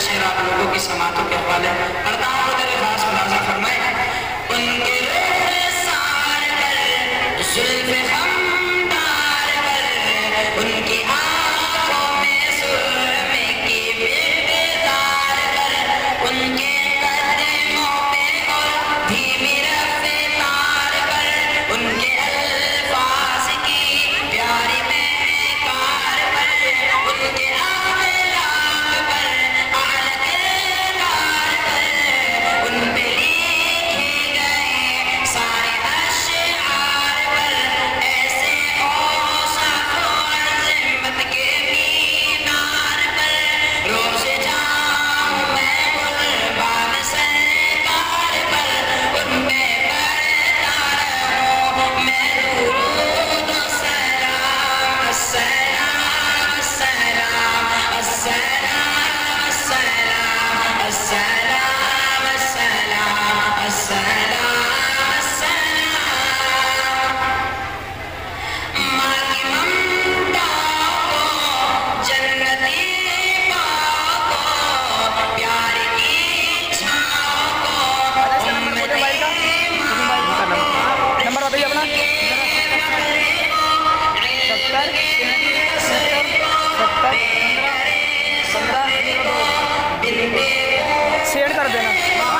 شعر آپ لوگوں کی سماعتوں کے حوالے Yeah.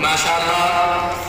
ما شاء الله.